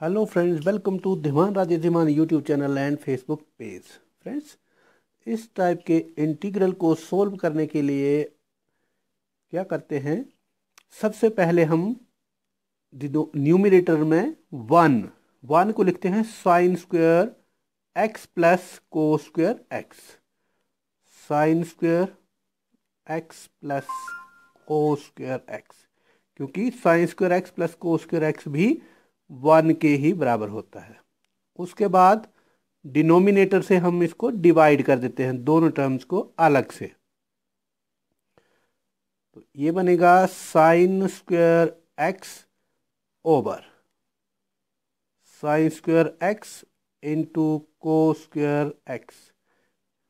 Hello friends welcome to Dhiman Raje Dhiman YouTube channel and Facebook page friends इस type के integral को solve करने के लिए क्या करते हैं? सबसे पहले हम न्यूमिनेटर में वन वन को लिखते हैं sine square x plus cos square x sine square x plus cos square x क्योंकि sine square x plus cos square x भी वन के ही बराबर होता है। उसके बाद डिनोमिनेटर से हम इसको डिवाइड कर देते हैं, दोनों टर्म्स को अलग से। तो ये बनेगा sine square x over sine square x into cos square x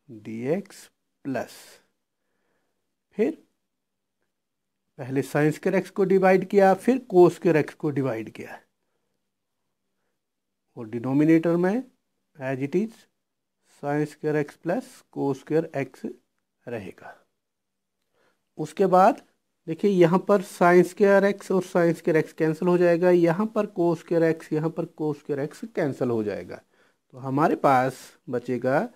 D x plus फिर पहले साइन स्क्वेयर एक्स को डिवाइड किया, फिर को स्क्वेयर एक्स को डिवाइड किया। और डिनोमिनेटर में as it is sine square x plus cos square x रहेगा। उसके बाद देखिए, यहाँ पर साइन स्क्वेयर एक्स और साइन स्क्वेयर एक्स कैंसिल हो जाएगा। यहाँ पर को स्क्वेयर एक्स यहाँ पर को स्क्वेयर एक्स कैंसिल हो जाएगा। तो हमारे पास बचेगा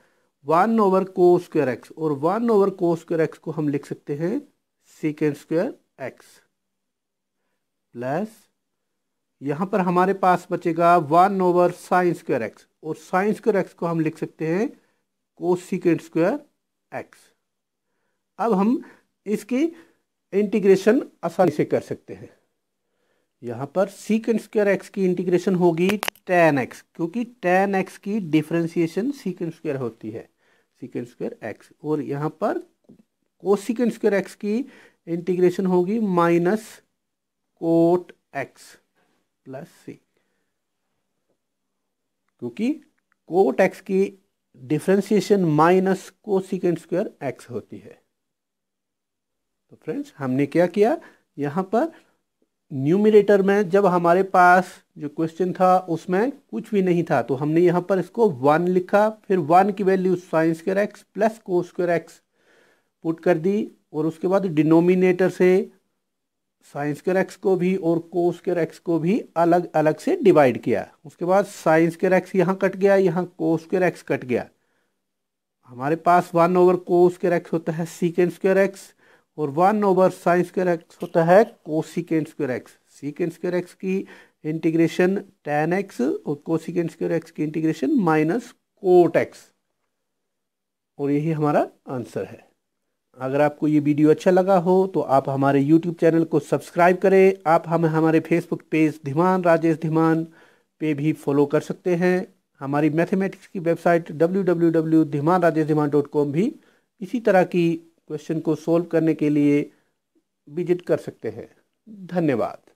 one over cos square x और one over cos square x को हम लिख सकते हैं सीकेंड स्क्वेयर एक्स प्लस यहाँ पर हमारे पास बचेगा one over sine square x और साइन स्क्वायर एक्स को हम लिख सकते हैं कोसिकेंट स्क्वायर एक्स अब हम इसकी इंटीग्रेशन आसानी से कर सकते हैं। यहाँ पर सीकेंट स्क्वायर एक्स की इंटीग्रेशन होगी टेन एक्स क्योंकि टेन एक्स की डिफ्रेंसिएशन सीकेंट स्क्वायर होती है सीकेंट स्क्वायर एक्स और यहाँ पर कोसिकेंट स्क्वायर एक्स की इंटीग्रेशन होगी minus cot X plus C. क्योंकि कोट एक्स की differentiation minus cosecant square X होती है। तो फ्रेंड्स हमने क्या किया? यहाँ पर न्यूमिनेटर में जब हमारे पास जो क्वेश्चन था, उसमें कुछ भी नहीं था तो हमने यहाँ पर इसको वन लिखा, फिर वन की value sine square x plus cos square x put कर दी, और उसके बाद डिनोमिनेटर से साइन स्क्र एक्स को भी और को स्क्र एक्स को भी अलग अलग से डिवाइड किया। उसके बाद साइंस स्क्र एक्स यहाँ कट गया, यहाँ को स्क्र एक्स कट गया। हमारे पास one over cos square x होता है सीकेंड स्क्र एक्स और one over sine square x होता है cosecant square x secant square x की इंटीग्रेशन टेन एक्स और को सीकेंड स्क्र एक्स की इंटीग्रेशन माइनस कोट एक्स और यही हमारा आंसर है। अगर आपको ये वीडियो अच्छा लगा हो तो आप हमारे यूट्यूब चैनल को सब्सक्राइब करें। आप हमें हमारे फेसबुक पेज धीमान राजेश धीमान पे भी फॉलो कर सकते हैं। हमारी मैथमेटिक्स की website W W W Dhiman Rajesh Dhiman dot com भी इसी तरह की क्वेश्चन को सॉल्व करने के लिए विज़िट कर सकते हैं। धन्यवाद।